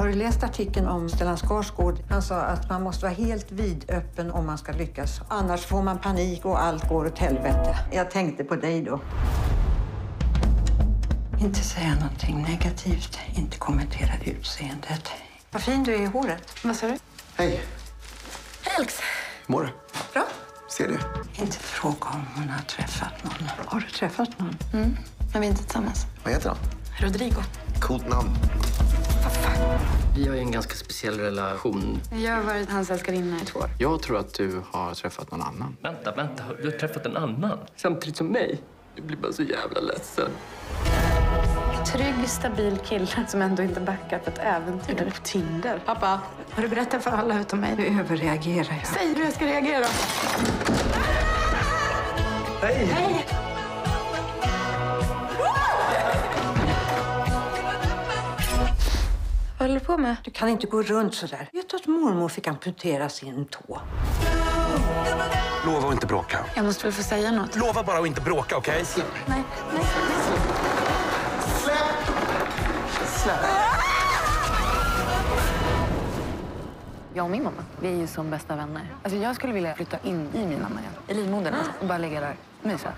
Har du läst artikeln om Stellan Skarsgård? Han sa att man måste vara helt vidöppen om man ska lyckas. Annars får man panik och allt går åt helvete. Jag tänkte på dig då. Inte säga någonting negativt, inte kommentera utseendet. Vad fin du är i håret. Vad sa du? Hej, Alex. hur mår du? Bra. Ser du? Inte fråga om hon har träffat någon. Har du träffat någon? Men vi är inte tillsammans. Vad heter han? Rodrigo. Coolt namn. Vi har ju en ganska speciell relation. Jag har varit hans älskarinna i två år. Jag tror att du har träffat någon annan. Vänta, vänta. Du har träffat en annan? Samtidigt som mig? Jag blir bara så jävla ledsen. Trygg, stabil kille som ändå inte backar på ett äventyr. På Tinder. Pappa, har du berättat för alla utom mig? Nu överreagerar jag. Säg hur jag ska reagera. Vad håller du på med? Du kan inte gå runt så där. Vet du att mormor fick amputera sin tå? Lova att inte bråka. Jag måste väl få säga något? Lova bara att inte bråka, okej? Nej, nej. Jag och min mamma, vi är ju som bästa vänner. Alltså jag skulle vilja flytta in i min mamma igen. I livmodern och bara ligga där. Mysa.